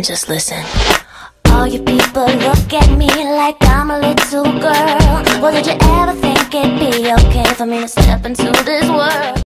and just listen. All you people look at me like I'm a little girl. Well, did you ever think it'd be okay for me to step into this world?